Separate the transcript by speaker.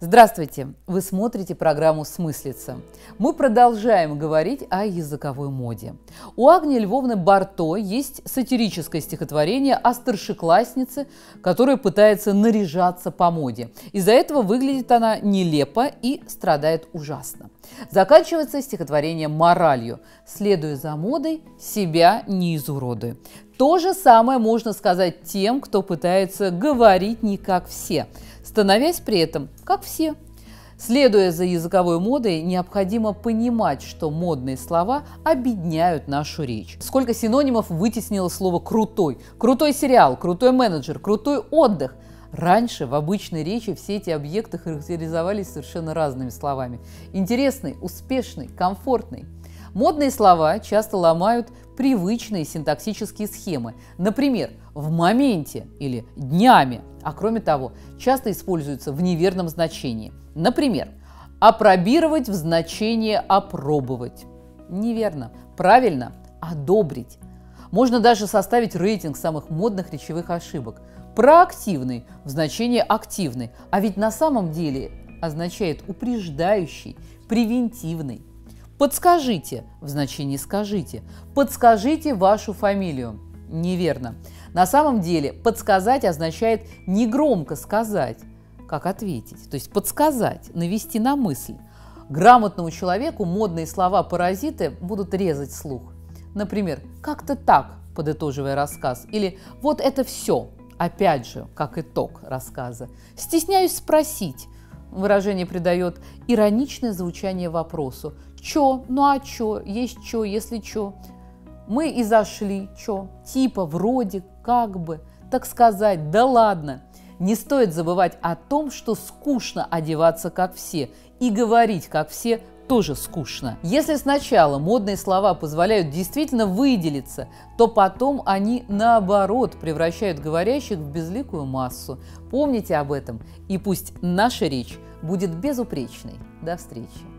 Speaker 1: Здравствуйте! Вы смотрите программу «Смыслица». Мы продолжаем говорить о языковой моде. У Агнии Львовны Барто есть сатирическое стихотворение о старшекласснице, которая пытается наряжаться по моде. Из-за этого выглядит она нелепо и страдает ужасно. Заканчивается стихотворение моралью. Следуя за модой, себя не изуродуй. То же самое можно сказать тем, кто пытается говорить не как все – становясь при этом как все. Следуя за языковой модой, необходимо понимать, что модные слова объединяют нашу речь. Сколько синонимов вытеснило слово «крутой». Крутой сериал, крутой менеджер, крутой отдых. Раньше в обычной речи все эти объекты характеризовались совершенно разными словами. Интересный, успешный, комфортный. Модные слова часто ломают привычные синтаксические схемы. Например, в моменте или днями – а кроме того, часто используются в неверном значении. Например, опробировать в значении опробовать. Неверно. Правильно – одобрить. Можно даже составить рейтинг самых модных речевых ошибок. Проактивный в значении активный, а ведь на самом деле означает упреждающий, превентивный. Подскажите в значении скажите. Подскажите вашу фамилию. Неверно. На самом деле подсказать означает не громко сказать, как ответить. То есть подсказать, навести на мысль. Грамотному человеку модные слова-паразиты будут резать слух. Например, «как-то так», подытоживая рассказ, или «вот это все», опять же, как итог рассказа. «Стесняюсь спросить», выражение придает ироничное звучание вопросу. «Чё? Ну а чё? Есть чё, если чё?» Мы и зашли, чё, типа, вроде, как бы, так сказать, да ладно. Не стоит забывать о том, что скучно одеваться как все и говорить как все тоже скучно. Если сначала модные слова позволяют действительно выделиться, то потом они наоборот превращают говорящих в безликую массу. Помните об этом, и пусть наша речь будет безупречной. До встречи!